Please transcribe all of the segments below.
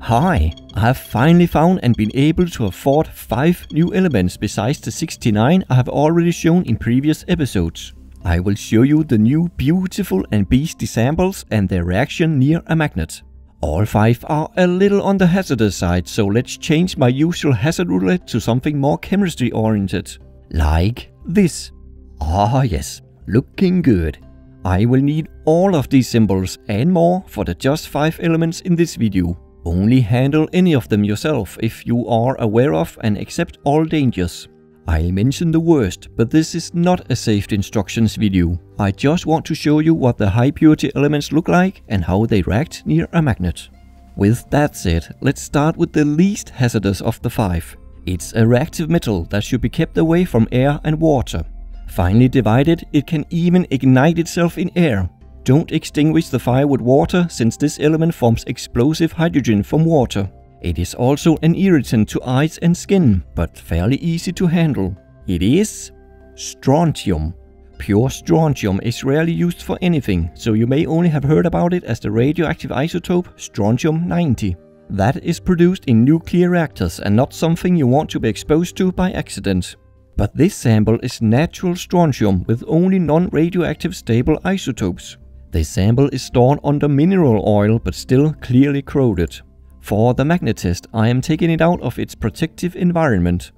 Hi, I have finally found and been able to afford 5 new elements besides the 69 I have already shown in previous episodes. I will show you the new beautiful and beastly samples and their reaction near a magnet. All 5 are a little on the hazardous side, so let's change my usual hazard roulette to something more chemistry oriented. Like this. Ah yes, looking good. I will need all of these symbols and more for the just 5 elements in this video. Only handle any of them yourself if you are aware of and accept all dangers. I'll mention the worst, but this is not a safety instructions video. I just want to show you what the high purity elements look like and how they react near a magnet. With that said, let's start with the least hazardous of the five. It's a reactive metal that should be kept away from air and water. Finely divided, it can even ignite itself in air, don't extinguish the fire with water since this element forms explosive hydrogen from water. It is also an irritant to eyes and skin, but fairly easy to handle. It is strontium. Pure strontium is rarely used for anything, so you may only have heard about it as the radioactive isotope strontium-90. That is produced in nuclear reactors and not something you want to be exposed to by accident. But this sample is natural strontium with only non-radioactive stable isotopes. The sample is stored under mineral oil but still clearly corroded. For the magnetist, I am taking it out of its protective environment.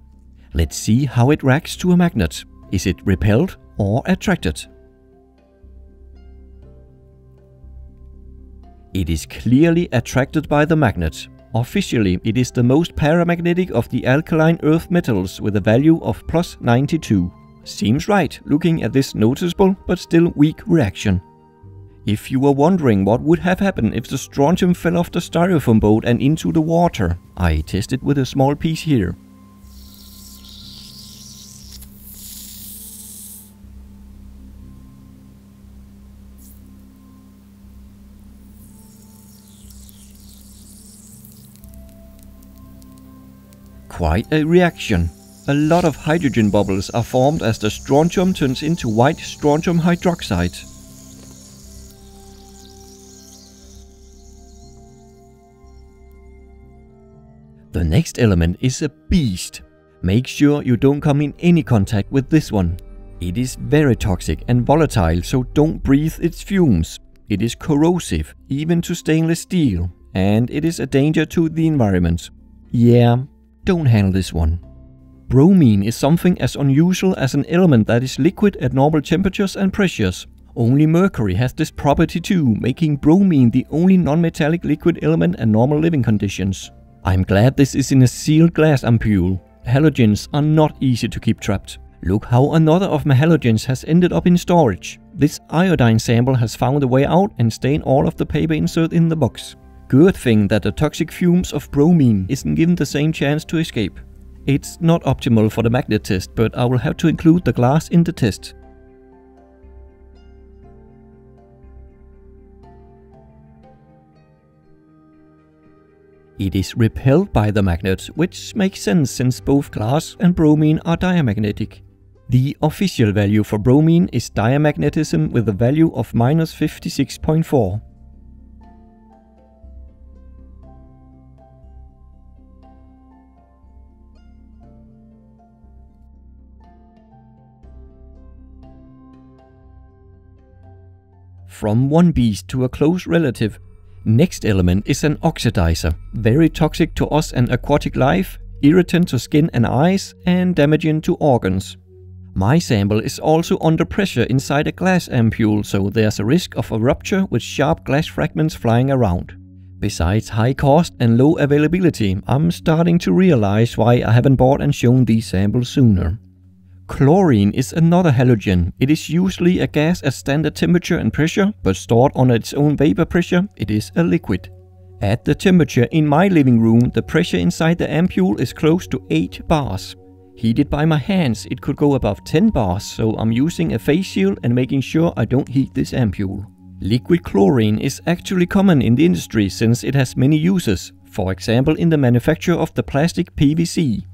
Let's see how it reacts to a magnet. Is it repelled or attracted? It is clearly attracted by the magnet. Officially, it is the most paramagnetic of the alkaline earth metals with a value of plus 92. Seems right, looking at this noticeable but still weak reaction. If you were wondering what would have happened if the strontium fell off the styrofoam boat and into the water, I tested with a small piece here. Quite a reaction. A lot of hydrogen bubbles are formed as the strontium turns into white strontium hydroxide. The next element is a beast. Make sure you don't come in any contact with this one. It is very toxic and volatile, so don't breathe its fumes. It is corrosive, even to stainless steel, and it is a danger to the environment. Yeah, don't handle this one. Bromine is something as unusual as an element that is liquid at normal temperatures and pressures. Only mercury has this property too, making bromine the only non-metallic liquid element at normal living conditions. I'm glad this is in a sealed glass ampule. Halogens are not easy to keep trapped. Look how another of my halogens has ended up in storage. This iodine sample has found a way out and stained all of the paper insert in the box. Good thing that the toxic fumes of bromine isn't given the same chance to escape. It's not optimal for the magnet test, but I will have to include the glass in the test. It is repelled by the magnet, which makes sense since both glass and bromine are diamagnetic. The official value for bromine is diamagnetism with a value of minus 56.4. From one beast to a close relative, Next element is an oxidizer, very toxic to us and aquatic life, irritant to skin and eyes, and damaging to organs. My sample is also under pressure inside a glass ampule, so there's a risk of a rupture with sharp glass fragments flying around. Besides high cost and low availability, I'm starting to realize why I haven't bought and shown these samples sooner. Chlorine is another halogen. It is usually a gas at standard temperature and pressure, but stored on its own vapor pressure, it is a liquid. At the temperature in my living room, the pressure inside the ampule is close to 8 bars. Heated by my hands, it could go above 10 bars, so I'm using a face shield and making sure I don't heat this ampule. Liquid chlorine is actually common in the industry since it has many uses, for example in the manufacture of the plastic PVC.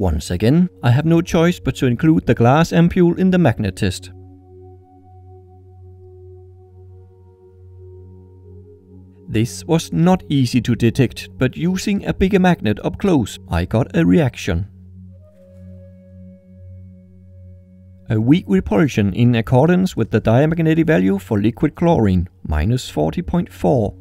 Once again, I have no choice but to include the glass ampule in the magnet test. This was not easy to detect, but using a bigger magnet up close, I got a reaction. A weak repulsion in accordance with the diamagnetic value for liquid chlorine, minus 40.4.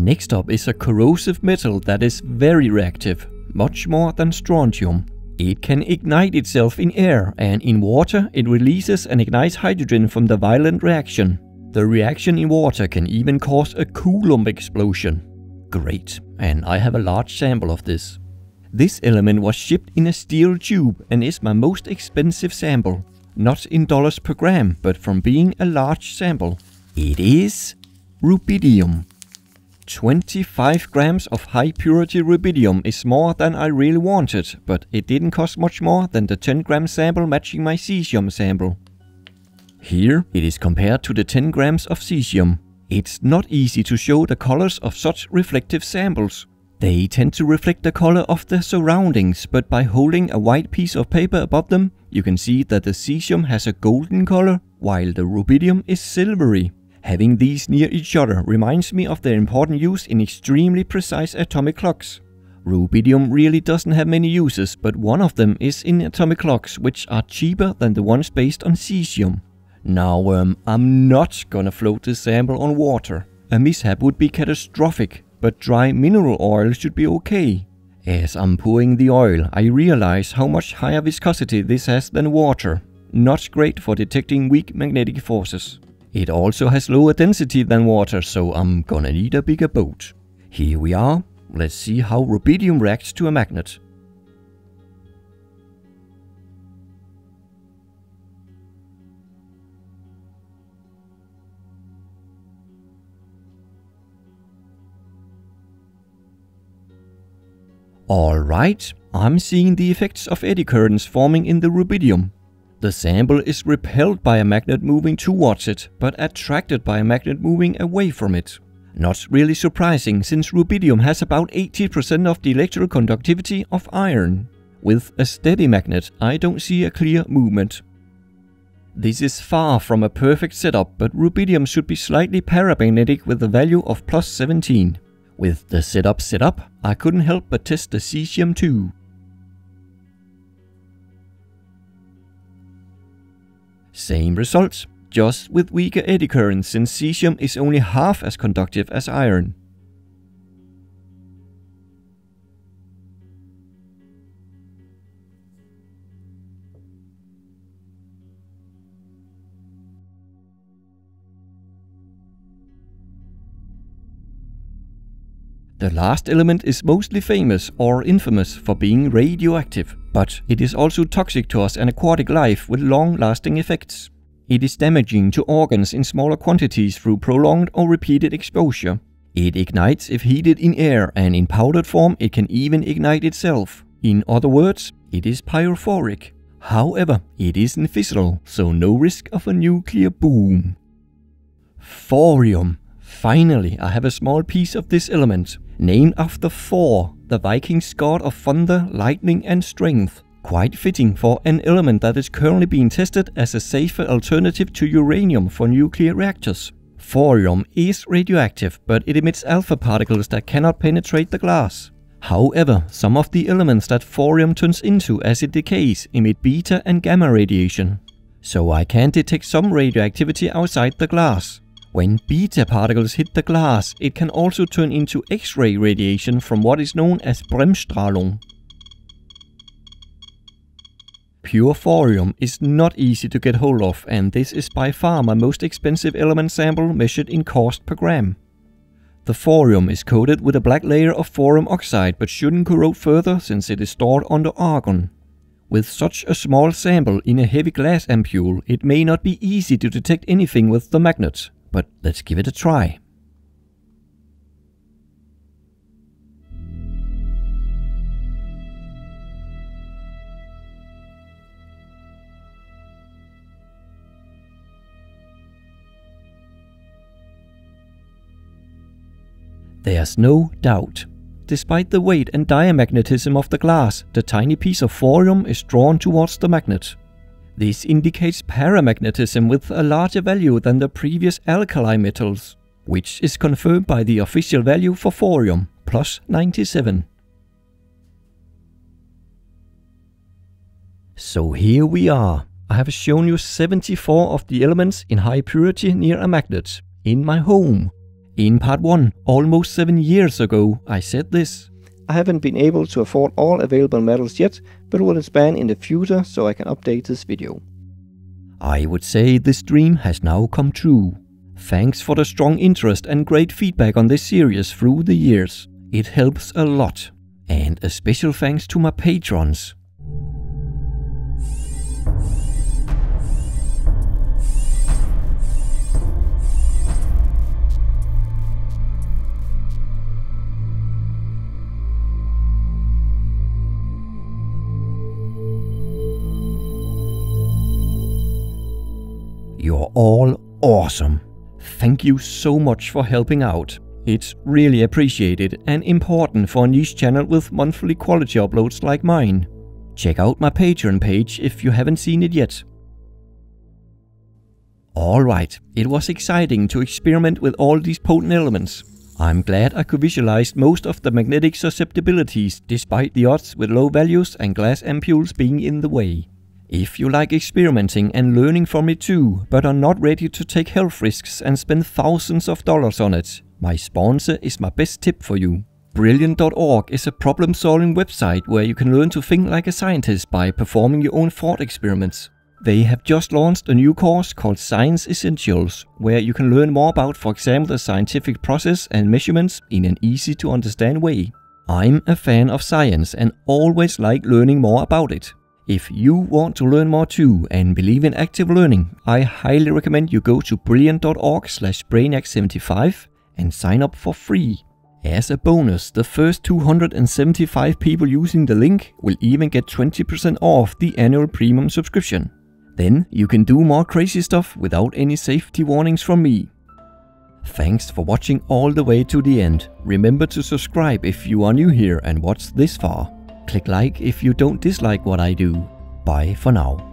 Next up is a corrosive metal that is very reactive, much more than strontium. It can ignite itself in air and in water it releases and ignites hydrogen from the violent reaction. The reaction in water can even cause a Coulomb explosion. Great, and I have a large sample of this. This element was shipped in a steel tube and is my most expensive sample. Not in dollars per gram, but from being a large sample. It is rubidium. 25 grams of high purity rubidium is more than I really wanted, but it didn't cost much more than the 10 gram sample matching my cesium sample. Here it is compared to the 10 grams of cesium. It's not easy to show the colors of such reflective samples. They tend to reflect the color of the surroundings, but by holding a white piece of paper above them, you can see that the cesium has a golden color, while the rubidium is silvery. Having these near each other reminds me of their important use in extremely precise atomic clocks. Rubidium really doesn't have many uses, but one of them is in atomic clocks, which are cheaper than the ones based on cesium. Now, um, I'm not gonna float this sample on water. A mishap would be catastrophic, but dry mineral oil should be okay. As I'm pouring the oil, I realize how much higher viscosity this has than water. Not great for detecting weak magnetic forces. It also has lower density than water, so I'm gonna need a bigger boat. Here we are. Let's see how rubidium reacts to a magnet. Alright, I'm seeing the effects of eddy currents forming in the rubidium. The sample is repelled by a magnet moving towards it, but attracted by a magnet moving away from it. Not really surprising since rubidium has about 80% of the electrical conductivity of iron. With a steady magnet, I don't see a clear movement. This is far from a perfect setup, but rubidium should be slightly paramagnetic with a value of plus 17. With the setup set up, I couldn't help but test the cesium too. Same results, just with weaker eddy currents since cesium is only half as conductive as iron. The last element is mostly famous or infamous for being radioactive but it is also toxic to us and aquatic life with long-lasting effects. It is damaging to organs in smaller quantities through prolonged or repeated exposure. It ignites if heated in air and in powdered form it can even ignite itself. In other words, it is pyrophoric. However, it isn't fissile, so no risk of a nuclear boom. Thorium. Finally, I have a small piece of this element, named after Thor, the Vikings god of thunder, lightning and strength. Quite fitting for an element that is currently being tested as a safer alternative to uranium for nuclear reactors. Thorium is radioactive, but it emits alpha particles that cannot penetrate the glass. However, some of the elements that thorium turns into as it decays emit beta and gamma radiation. So I can detect some radioactivity outside the glass. When beta particles hit the glass, it can also turn into X-ray radiation from what is known as Bremsstrahlung. Pure thorium is not easy to get hold of and this is by far my most expensive element sample measured in cost per gram. The thorium is coated with a black layer of thorium oxide but shouldn't corrode further since it is stored under argon. With such a small sample in a heavy glass ampule, it may not be easy to detect anything with the magnet but let's give it a try. There's no doubt. Despite the weight and diamagnetism of the glass, the tiny piece of thorium is drawn towards the magnet. This indicates paramagnetism with a larger value than the previous alkali metals, which is confirmed by the official value for thorium, plus 97. So here we are. I have shown you 74 of the elements in high purity near a magnet, in my home. In part 1, almost 7 years ago, I said this. I haven't been able to afford all available metals yet, but will expand in the future so I can update this video. I would say this dream has now come true. Thanks for the strong interest and great feedback on this series through the years. It helps a lot. And a special thanks to my patrons. You're all awesome. Thank you so much for helping out. It's really appreciated and important for a niche channel with monthly quality uploads like mine. Check out my Patreon page if you haven't seen it yet. Alright, it was exciting to experiment with all these potent elements. I'm glad I could visualize most of the magnetic susceptibilities despite the odds with low values and glass ampules being in the way. If you like experimenting and learning from it too, but are not ready to take health risks and spend thousands of dollars on it, my sponsor is my best tip for you. Brilliant.org is a problem solving website where you can learn to think like a scientist by performing your own thought experiments. They have just launched a new course called Science Essentials, where you can learn more about, for example, the scientific process and measurements in an easy to understand way. I'm a fan of science and always like learning more about it. If you want to learn more too and believe in active learning, I highly recommend you go to brilliant.org slash brainiac75 and sign up for free. As a bonus, the first 275 people using the link will even get 20% off the annual premium subscription. Then you can do more crazy stuff without any safety warnings from me. Thanks for watching all the way to the end. Remember to subscribe if you are new here and watched this far. Click like if you don't dislike what I do. Bye for now.